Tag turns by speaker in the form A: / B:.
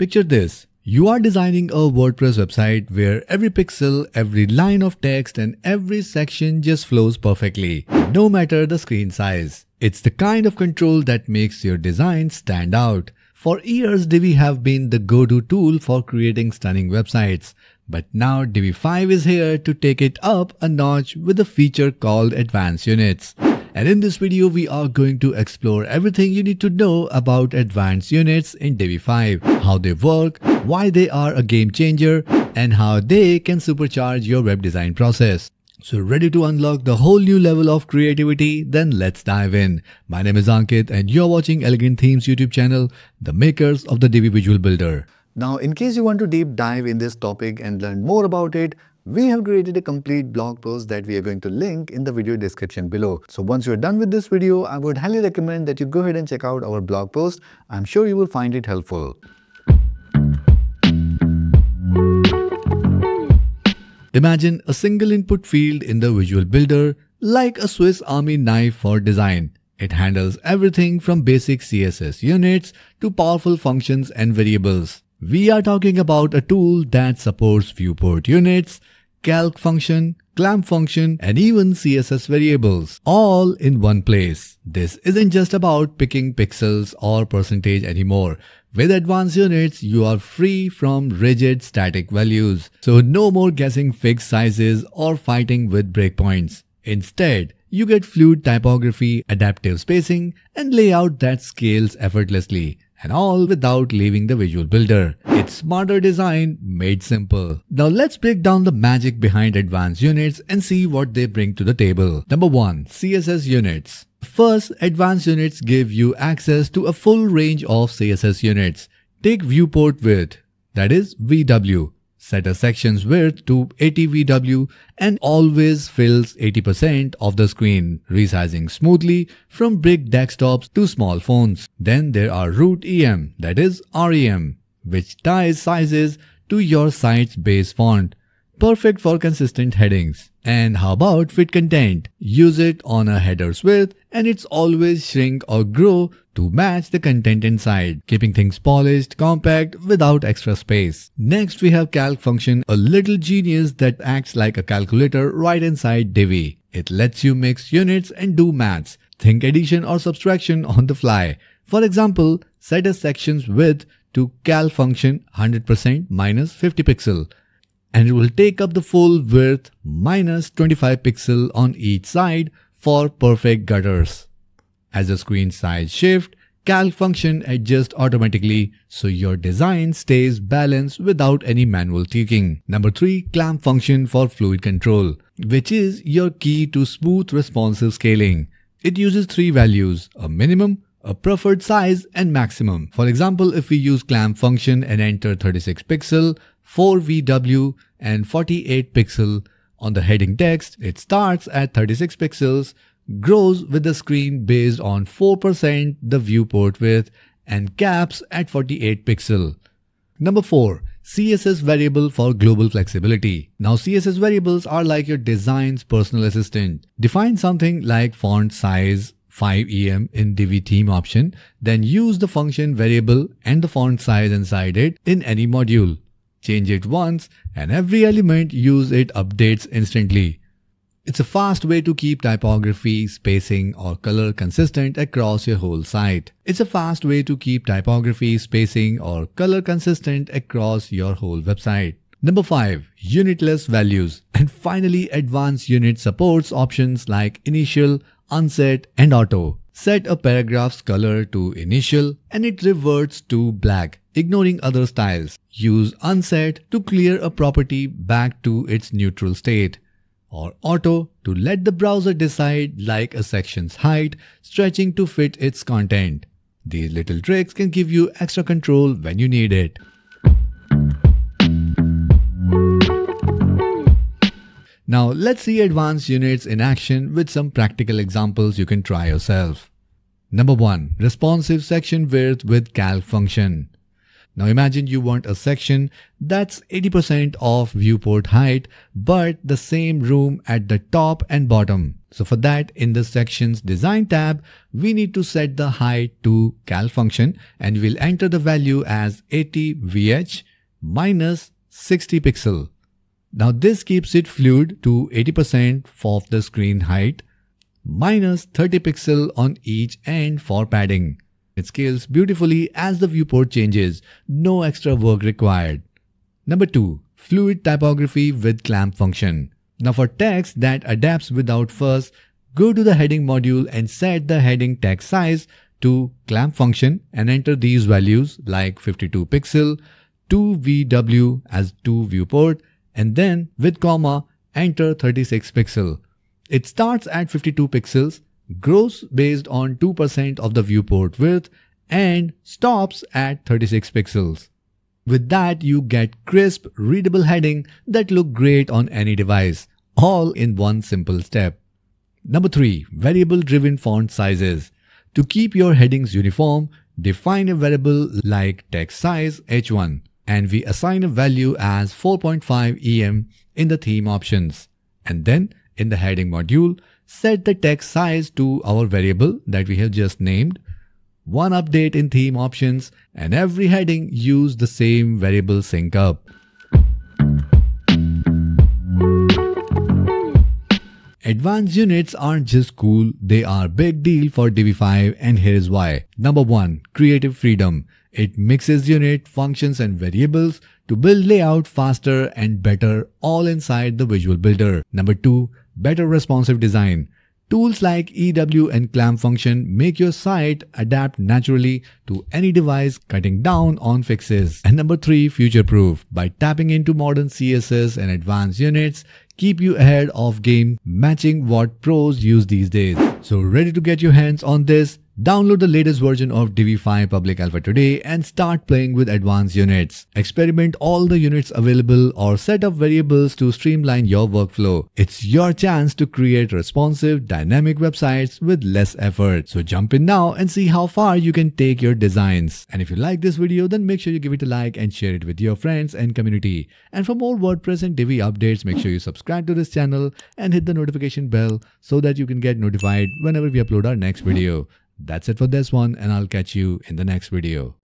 A: Picture this. You are designing a WordPress website where every pixel, every line of text and every section just flows perfectly, no matter the screen size. It's the kind of control that makes your design stand out. For years, Divi have been the go-to tool for creating stunning websites. But now Divi 5 is here to take it up a notch with a feature called Advanced Units. And in this video, we are going to explore everything you need to know about advanced units in Divi 5, how they work, why they are a game changer, and how they can supercharge your web design process. So ready to unlock the whole new level of creativity? Then let's dive in. My name is Ankit and you're watching Elegant Themes YouTube channel, the makers of the Divi Visual Builder.
B: Now, in case you want to deep dive in this topic and learn more about it, we have created a complete blog post that we are going to link in the video description below. So once you're done with this video, I would highly recommend that you go ahead and check out our blog post. I'm sure you will find it helpful.
A: Imagine a single input field in the Visual Builder like a Swiss Army knife for design. It handles everything from basic CSS units to powerful functions and variables. We are talking about a tool that supports viewport units, calc function, clamp function, and even CSS variables, all in one place. This isn't just about picking pixels or percentage anymore. With advanced units, you are free from rigid static values. So no more guessing fixed sizes or fighting with breakpoints. Instead, you get fluid typography, adaptive spacing, and layout that scales effortlessly and all without leaving the visual builder. It's smarter design made simple. Now let's break down the magic behind advanced units and see what they bring to the table. Number 1. CSS units. First, advanced units give you access to a full range of CSS units. Take viewport width, that is VW. Set a section's width to 80 VW and always fills 80% of the screen, resizing smoothly from big desktops to small phones. Then there are root EM, that is REM, which ties sizes to your site's base font perfect for consistent headings. And how about fit content? Use it on a header's width and it's always shrink or grow to match the content inside, keeping things polished, compact without extra space. Next we have calc function, a little genius that acts like a calculator right inside Divi. It lets you mix units and do maths, think addition or subtraction on the fly. For example, set a section's width to calc function 100% minus 50 pixel and it will take up the full width minus 25 pixel on each side for perfect gutters. As the screen size shift, calc function adjusts automatically so your design stays balanced without any manual tweaking. Number 3. Clamp function for fluid control, which is your key to smooth responsive scaling. It uses three values, a minimum, a preferred size and maximum. For example, if we use clamp function and enter 36 pixel, 4VW and 48 pixel on the heading text, it starts at 36 pixels, grows with the screen based on 4% the viewport width and caps at 48 pixel. Number 4. CSS variable for global flexibility. Now CSS variables are like your design's personal assistant. Define something like font size 5em in Divi theme option, then use the function variable and the font size inside it in any module. Change it once and every element use it updates instantly. It's a fast way to keep typography, spacing or color consistent across your whole site. It's a fast way to keep typography, spacing or color consistent across your whole website. Number 5. Unitless values. And finally, advanced unit supports options like initial, unset and auto. Set a paragraph's color to initial and it reverts to black, ignoring other styles. Use unset to clear a property back to its neutral state or auto to let the browser decide like a section's height stretching to fit its content. These little tricks can give you extra control when you need it. Now let's see advanced units in action with some practical examples you can try yourself. Number 1. Responsive section width with calc function. Now imagine you want a section that's 80% of viewport height, but the same room at the top and bottom. So for that, in the sections design tab, we need to set the height to calc function and we'll enter the value as 80 VH minus 60 pixel. Now this keeps it fluid to 80% of the screen height minus 30 pixel on each end for padding. It scales beautifully as the viewport changes, no extra work required. Number 2. Fluid typography with clamp function. Now for text that adapts without fuss, go to the heading module and set the heading text size to clamp function and enter these values like 52 pixel, 2 VW as 2 viewport and then with comma enter 36 pixel. It starts at 52 pixels, grows based on 2% of the viewport width and stops at 36 pixels. With that, you get crisp, readable heading that look great on any device, all in one simple step. Number 3. Variable-driven font sizes. To keep your headings uniform, define a variable like text size h1 and we assign a value as 4.5 em in the theme options. And then in the heading module, set the text size to our variable that we have just named one update in theme options, and every heading use the same variable sync up. Advanced units aren't just cool, they are big deal for Divi 5 and here's why. Number 1. Creative freedom. It mixes unit, functions and variables to build layout faster and better all inside the visual builder. Number 2. Better responsive design. Tools like VW and clamp function make your site adapt naturally to any device cutting down on fixes. And number three, future proof. By tapping into modern CSS and advanced units, keep you ahead of game matching what pros use these days. So ready to get your hands on this? Download the latest version of Divi 5 Public Alpha today and start playing with advanced units. Experiment all the units available or set up variables to streamline your workflow. It's your chance to create responsive, dynamic websites with less effort. So jump in now and see how far you can take your designs. And if you like this video, then make sure you give it a like and share it with your friends and community. And for more WordPress and Divi updates, make sure you subscribe to this channel and hit the notification bell so that you can get notified whenever we upload our next video. That's it for this one and I'll catch you in the next video.